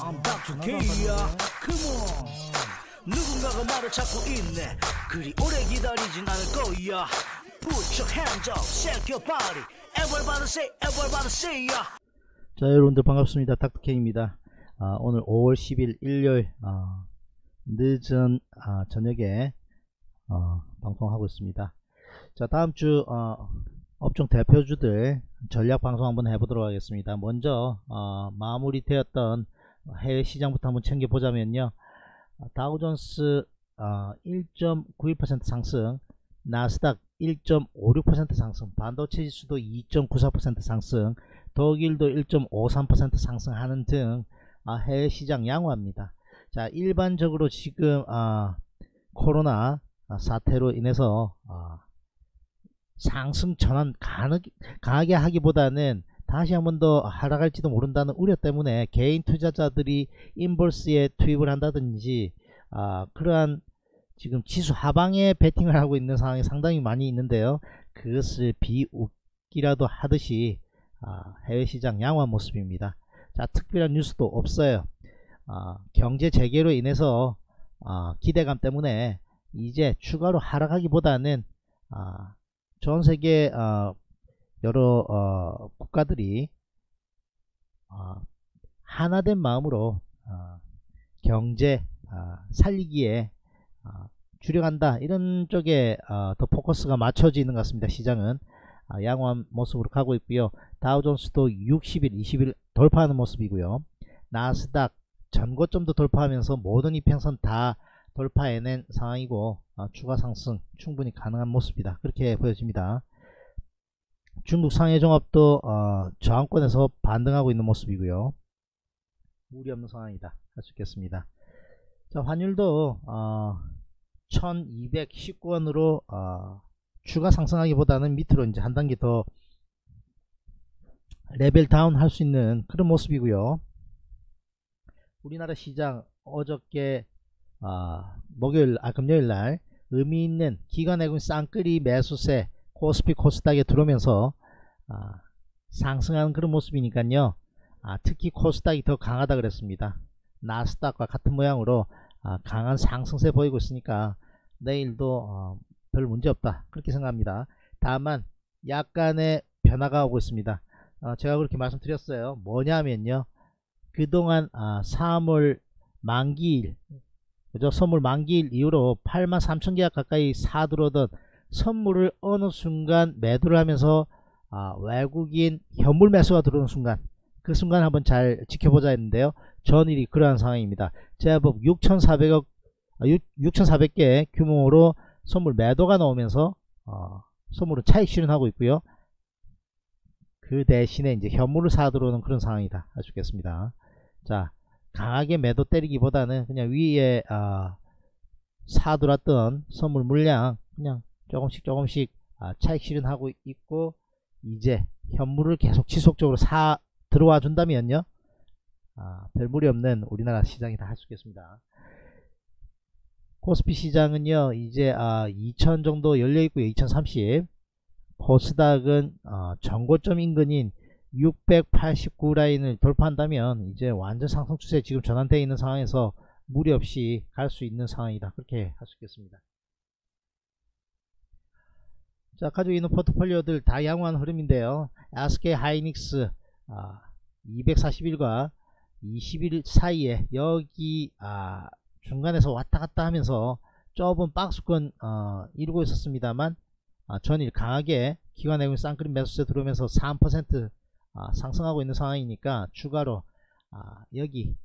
I'm Dr. K야 Come on. 누군가가 나를 찾고 있네. 그리 오래 기다리진 않을 거야. Put your hands up, shake your body. Everybody say, everybody say ya. 자 여러분들 반갑습니다. 닥터케입니다. 아, 오늘 5월 10일 일요일 아, 늦은 아, 저녁에 어, 방송하고 있습니다. 자 다음주 어, 업종 대표주들 전략 방송 한번 해보도록 하겠습니다. 먼저 어, 마무리되었던 해외 시장부터 한번 챙겨보자면요 다우존스 어, 1.91% 상승 나스닥 1.56% 상승 반도체 지수도 2.94% 상승 독일도 1.53% 상승하는 등 아, 해외 시장 양호합니다. 자 일반적으로 지금 아, 코로나 사태로 인해서 아, 상승 전환 강하게 하기보다는 다시 한 번 더 하락할지도 모른다는 우려 때문에 개인 투자자들이 인버스에 투입을 한다든지 아, 그러한 지금 지수 하방에 베팅을 하고 있는 상황이 상당히 많이 있는데요. 그것을 비웃기라도 하듯이 아, 해외시장 양호한 모습입니다. 자 특별한 뉴스도 없어요. 아, 경제 재개로 인해서 아, 기대감 때문에 이제 추가로 하락하기보다는 아, 전 세계 어, 여러 어, 국가들이 어, 하나된 마음으로 어, 경제 어, 살리기에 어, 주력한다. 이런 쪽에 어, 더 포커스가 맞춰지는 것 같습니다 시장은. 아, 양호한 모습으로 가고 있고요. 다우존스도 60일 20일 돌파하는 모습이고요. 나스닥 전고점도 돌파하면서 모든 이평선 다 돌파해낸 상황이고 어, 추가 상승 충분히 가능한 모습이다. 그렇게 보여집니다 중국 상해종합도 어, 저항권에서 반등하고 있는 모습이고요. 무리 없는 상황이다. 할 수 있겠습니다. 자 환율도 어, 1219원으로 어, 추가 상승하기보다는 밑으로 이제 한 단계 더 level down 할 수 있는 그런 모습이고요. 우리나라 시장 어저께 아, 목요일, 아, 금요일 날 의미 있는 기관 외국인 쌍끌이 매수세 코스피 코스닥에 들어오면서 아, 상승하는 그런 모습이니까요. 아, 특히 코스닥이 더 강하다 그랬습니다. 나스닥과 같은 모양으로 아, 강한 상승세 보이고 있으니까 내일도 어, 별 문제 없다 그렇게 생각합니다. 다만 약간의 변화가 오고 있습니다. 어, 제가 그렇게 말씀드렸어요. 뭐냐면요. 그동안 아, 3월 만기일 그죠? 선물 만기일 이후로 8만 3천 계약 가까이 사들어오던 선물을 어느 순간 매도를 하면서 아, 외국인 현물 매수가 들어오는 순간 그 순간 한번 잘 지켜보자 했는데요. 전일이 그러한 상황입니다. 제법 6,400억 6,400개 규모로 선물 매도가 나오면서 어, 선물은 차익 실현하고 있고요. 그 대신에 이제 현물을 사 들어오는 그런 상황이다 있겠습니다. 자, 강하게 매도 때리기보다는 그냥 위에 아, 사들었던 선물 물량 그냥 조금씩 조금씩 아, 차익 실현하고 있고 이제 현물을 계속 지속적으로 사 들어와 준다면요. 아, 별 무리 없는 우리나라 시장이 다 할 수 있겠습니다. 코스피 시장은요 이제 아, 2000 정도 열려있고요 2030 코스닥은 어, 전고점 인근인 689 라인을 돌파한다면 이제 완전 상승 추세 지금 전환되어 있는 상황에서 무리 없이 갈 수 있는 상황이다. 그렇게 할 수 있겠습니다 자 가지고 있는 포트폴리오들 다 양호한 흐름인데요. SK 하이닉스 아, 241과 21일 사이에 여기 아, 중간에서 왔다 갔다 하면서 좁은 박스권 어, 이루고 있었습니다만 아, 전일 강하게 기관내군 쌍크림 매수세 들어오면서 3% 아, 상승하고 있는 상황이니까 추가로 아, 여기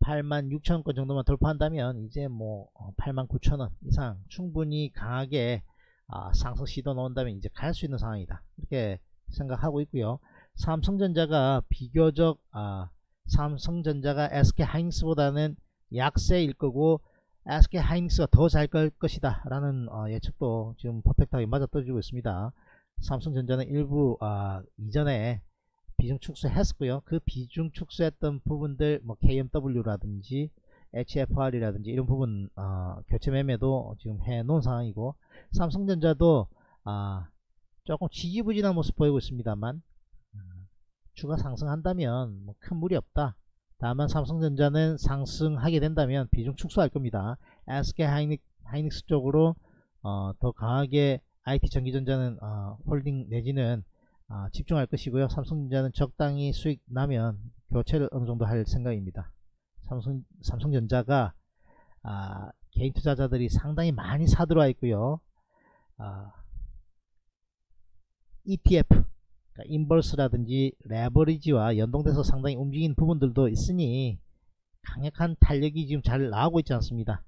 86,000건 정도만 돌파한다면 이제 뭐 89,000원 어, 이상 충분히 강하게 아, 상승 시도 나온다면 이제 갈 수 있는 상황이다. 이렇게 생각하고 있고요. 삼성전자가 비교적 아, 삼성전자가 SK하이닉스보다는 약세일 거고 SK하이닉스가 더잘걸 것이다 라는 어, 예측도 지금 퍼펙트하게 맞아떨어지고 있습니다. 삼성전자는 일부 아, 이전에 비중 축소했었고요. 그 비중 축소했던 부분들 뭐 KMW라든지 HFR이라든지 이런 부분 어, 교체 매매도 지금 해 놓은 상황이고 삼성전자도 아, 조금 지지부진한 모습 보이고 있습니다만 어, 추가 상승한다면 뭐 큰 무리 없다 다만 삼성전자는 상승하게 된다면 비중 축소할 겁니다. SK 하이닉, 하이닉스 쪽으로 어, 더 강하게 IT 전기전자는 어, holding 내지는 어, 집중할 것이고요. 삼성전자는 적당히 수익 나면 교체를 어느 정도 할 생각입니다. 삼성, 삼성전자가 아, 개인 투자자들이 상당히 많이 사들어와 있고요. 아, ETF, 그러니까 인버스라든지 레버리지와 연동돼서 상당히 움직이는 부분들도 있으니 강력한 탄력이 지금 잘 나오고 있지 않습니다.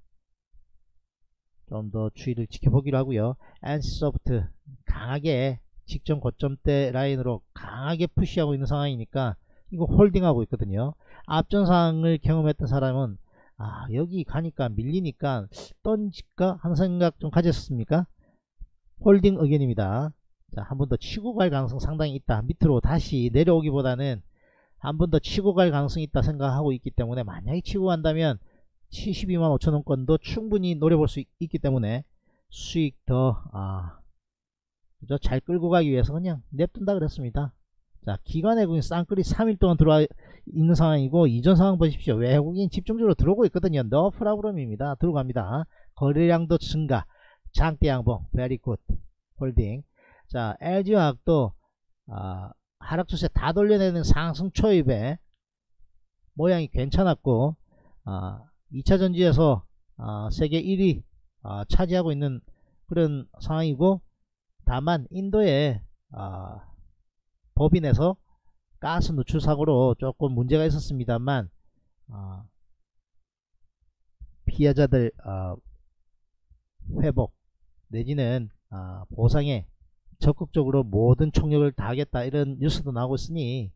좀 더 추이를 지켜보기로 하고요. NC소프트 강하게 직전 고점대 라인으로 강하게 푸시하고 있는 상황이니까 이거 홀딩하고 있거든요. 앞전 상황을 경험했던 사람은 아 여기 가니까 밀리니까 던질까 하는 생각 좀 가졌습니까? holding 의견입니다. 자, 한 번 더 치고 갈 가능성 상당히 있다. 밑으로 다시 내려오기보다는 한 번 더 치고 갈 가능성이 있다 생각하고 있기 때문에 만약에 치고 간다면 72만 5천원권도 충분히 노려볼 수 있, 기 때문에 수익 더, 아, 그죠? 잘 끌고 가기 위해서 그냥 냅둔다 그랬습니다. 자, 기관 외국인 쌍끌이 3일 동안 들어와 있는 상황이고, 이전 상황 보십시오. 외국인 집중적으로 들어오고 있거든요. no problem입니다. 들어갑니다. 거래량도 증가, 장대 양봉, very good, holding. 자, LG화학도 아, 하락 추세 다 돌려내는 상승 초입에 모양이 괜찮았고 아, 2차 전지에서 아, 세계 1위 아, 차지하고 있는 그런 상황이고 다만 인도의 아, 법인에서 가스 누출 사고로 조금 문제가 있었습니다만 아, 피해자들 아, 회복 내지는 아, 보상에 적극적으로 모든 총력을 다하겠다 이런 뉴스도 나오고 있으니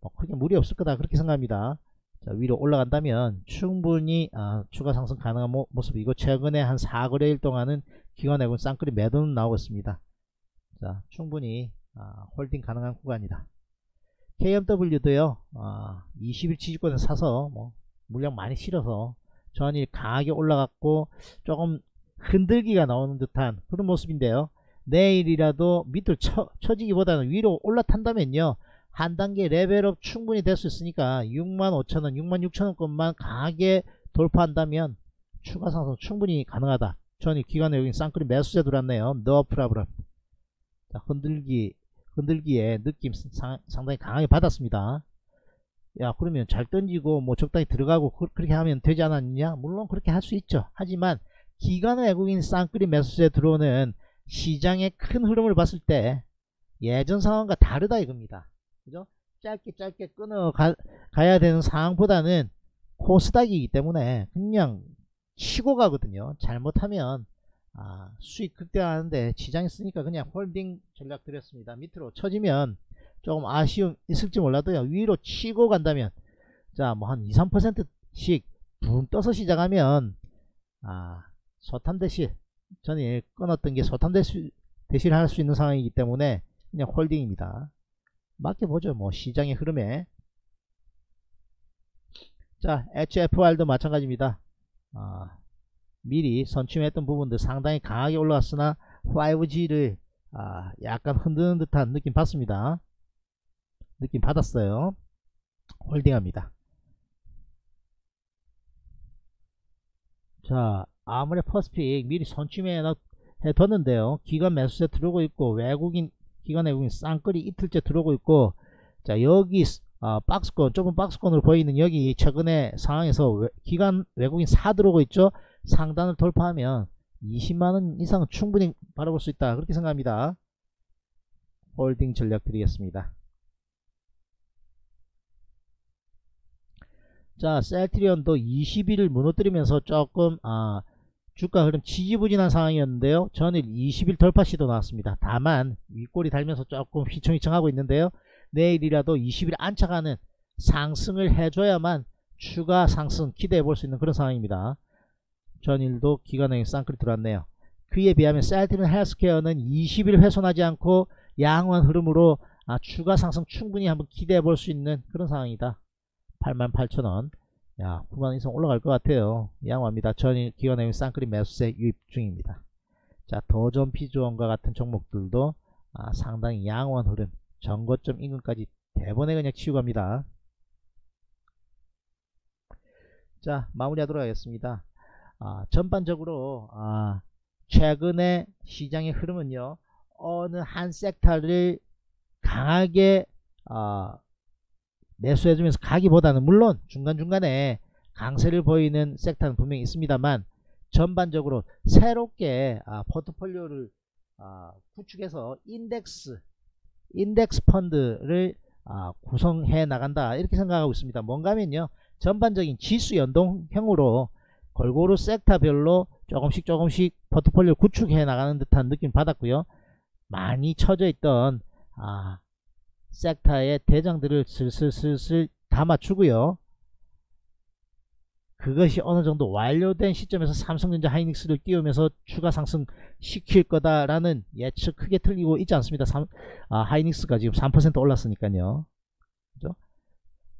뭐 크게 무리 없을 거다 그렇게 생각합니다. 자, 위로 올라간다면 충분히 아, 추가 상승 가능한 모, 습이고 최근에 한 4거래일 동안은 기관 외국인 쌍끌이 매도는 나오고 있습니다. 자, 충분히 아, holding 가능한 구간이다. KMW도요, 아, 20일 지지권에 사서 뭐 물량 많이 실어서 전일 강하게 올라갔고 조금 흔들기가 나오는 듯한 그런 모습인데요. 내일이라도 밑을 쳐, 쳐지기보다는 위로 올라탄다면요. 한 단계 level up 충분히 될 수 있으니까 65,000원, 66,000원권만 강하게 돌파한다면 추가 상승 충분히 가능하다. 저는 기관에 여기 쌍끌이 매수세 들어왔네요. 너 프라브람. 자, 흔들기, 흔들기에 느낌 상, 상당히 강하게 받았습니다. 야, 그러면 잘 던지고 뭐 적당히 들어가고 그, 렇게 하면 되지 않았느냐? 물론 그렇게 할 수 있죠. 하지만 기관 외국인 쌍끌이 매수세 들어오는 시장의 큰 흐름을 봤을 때 예전 상황과 다르다 이겁니다. 그죠? 짧게 짧게 끊어 가, 가야 되는 상황보다는 코스닥이기 때문에 그냥 치고 가거든요. 잘못하면 아, 수익 극대화하는데 지장이 쓰니까 그냥 홀딩 전략 드렸습니다. 밑으로 쳐지면 조금 아쉬움 있을지 몰라도요. 위로 치고 간다면 자 뭐 한 2, 3%씩 붕 떠서 시작하면 아 소탄 대신 전에 끊었던 게 소탄 대실, 대실 할 수 있는 상황이기 때문에 그냥 홀딩입니다. 맡겨보죠. 뭐 시장의 흐름에 자 HFR도 마찬가지입니다. 아, 미리 선취했던 부분들 상당히 강하게 올라왔으나 5G를 아, 약간 흔드는 듯한 느낌 받습니다. 느낌 받았어요. 홀딩합니다. 자 아모레퍼시픽 미리 선취해 뒀는데요. 기관 매수세 들어오고 있고 외국인 기관 외국인 쌍끌이 이틀째 들어오고 있고 자 여기 어, 박스권 좁은 박스권으로 보이는 여기 최근에 상황에서 외, 기관 외국인 사 들어오고 있죠. 상단을 돌파하면 20만원 이상은 충분히 바라볼 수 있다. 그렇게 생각합니다. holding 전략 드리겠습니다. 자, 셀트리온도 20일을 무너뜨리면서 조금 아, 주가 흐름 지지부진한 상황이었는데요. 전일 20일 돌파 시도 나왔습니다. 다만 윗골이 달면서 조금 휘청휘청하고 있는데요. 내일이라도 20일 안착하는 상승을 해줘야만 추가 상승 기대해 볼 수 있는 그런 상황입니다. 전일도 기관행위 쌍끌이 들어왔네요. 그에 비하면 셀트린 헬스케어는 20일 훼손하지 않고 양호한 흐름으로 아, 추가 상승 충분히 한번 기대해 볼 수 있는 그런 상황이다. 88,000원 야 9만원 이상 올라갈 것 같아요 양호합니다 전일 기관의 쌍크림 매수세 유입 중입니다 자 더전 피조원과 같은 종목들도 아, 상당히 양호한 흐름 전고점 인근까지 대번에 그냥 치고 갑니다 자 마무리하도록 하겠습니다. 아, 전반적으로 아, 최근의 시장의 흐름은요 어느 한 섹터를 강하게 아, 매수해주면서 가기보다는 물론 중간중간에 강세를 보이는 섹터는 분명히 있습니다만 전반적으로 새롭게 아, 포트폴리오를 아, 구축해서 인덱스 인덱스 펀드를 아, 구성해 나간다 이렇게 생각하고 있습니다. 뭔가 하면요 전반적인 지수 연동형으로 골고루 섹터별로 조금씩 조금씩 포트폴리오 구축해 나가는 듯한 느낌 받았고요. 많이 처져 있던 아, 섹터의 대장들을 슬슬슬슬 다 맞추고요. 그것이 어느 정도 완료된 시점에서 삼성전자 하이닉스를 띄우면서 추가 상승 시킬 거다라는 예측 크게 틀리고 있지 않습니다. 삼, 아, 하이닉스가 지금 3% 올랐으니까요. 그죠?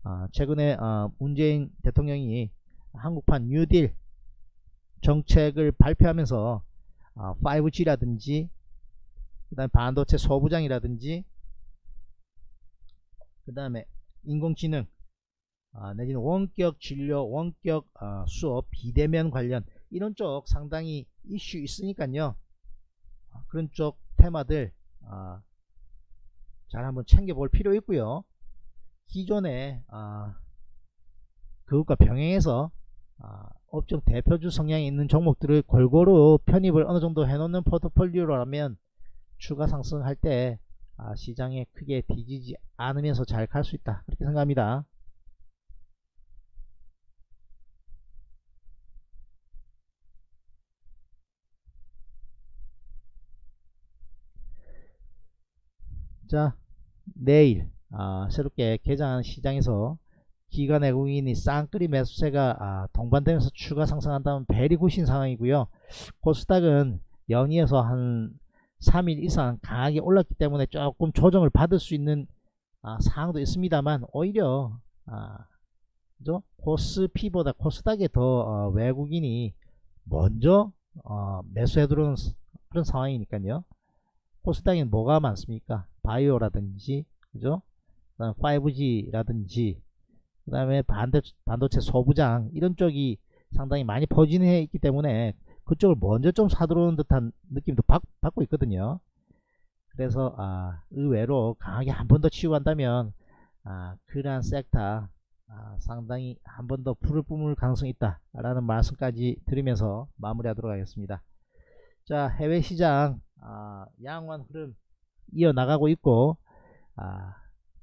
아, 최근에 아, 문재인 대통령이 한국판 뉴딜 정책을 발표하면서 아, 5G라든지 그 다음에 반도체 소부장이라든지 그 다음에 인공지능 아, 내지는 원격 진료, 원격 아, 수업, 비대면 관련 이런 쪽 상당히 이슈 있으니까요. 아, 그런 쪽 테마들 아, 잘 한번 챙겨볼 필요 있고요. 기존에 아, 그것과 병행해서 아, 업종 대표주 성향이 있는 종목들을 골고루 편입을 어느 정도 해놓는 포트폴리오라면 추가 상승할 때 아, 시장에 크게 뒤지지 않으면서 잘 갈 수 있다 그렇게 생각합니다. 자 내일 아, 새롭게 개장한 시장에서 기관 외국인이 쌍끌이 매수세가 아, 동반되면서 추가 상승한다면 배리 구신 상황이고요. 코스닥은 영위에서 한 3일 이상 강하게 올랐기 때문에 조금 조정을 받을 수 있는 아, 상황도 있습니다만 오히려 아, 그죠? 코스피보다 코스닥에 더 어, 외국인이 먼저 어, 매수해 들어오는 그런 상황이니까요. 코스닥에는 뭐가 많습니까? 바이오라든지 그죠? 5G라든지 그 다음에 반도, 반도체 소부장 이런 쪽이 상당히 많이 퍼진해 있기 때문에 그쪽을 먼저 좀 사들어오는 듯한 느낌도 받, 고 있거든요. 그래서 아, 의외로 강하게 한 번 더 치고 간다면 아, 그러한 섹터 아, 상당히 한 번더 불을 뿜을 가능성이 있다 라는 말씀까지 드리면서 마무리하도록 하겠습니다. 자 해외 시장 아, 양호한 흐름 이어나가고 있고 아,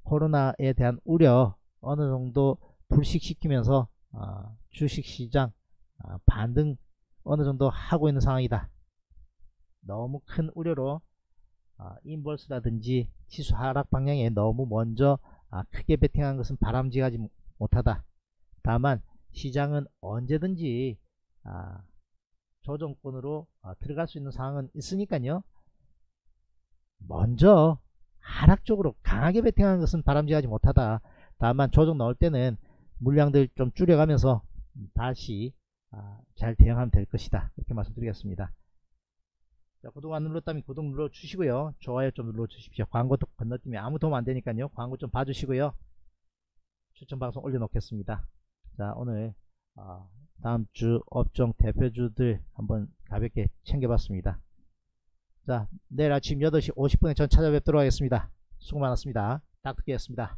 코로나에 대한 우려 어느 정도 불식시키면서 어, 주식시장 어, 반등 어느 정도 하고 있는 상황이다. 너무 큰 우려로 어, 인버스라든지 지수 하락 방향에 너무 먼저 아, 크게 베팅한 것은 바람직하지 못하다. 다만 시장은 언제든지 아, 조정권으로 어, 들어갈 수 있는 상황은 있으니까요. 먼저 하락 쪽으로 강하게 베팅하는 것은 바람직하지 못하다. 다만 조정 나올 때는 물량들 좀 줄여가면서 다시 아, 잘 대응하면 될 것이다. 이렇게 말씀드리겠습니다. 자, 구독 안 눌렀다면 구독 눌러 주시고요. 좋아요 좀 눌러 주십시오. 광고도 건너뛰면 아무 도움 안 되니까요. 광고 좀 봐주시고요. 추천 방송 올려놓겠습니다. 자, 오늘 어, 다음 주 업종 대표주들 한번 가볍게 챙겨봤습니다. 자, 내일 아침 8시 50분에 전 찾아뵙도록 하겠습니다. 수고 많았습니다. 닥터기였습니다.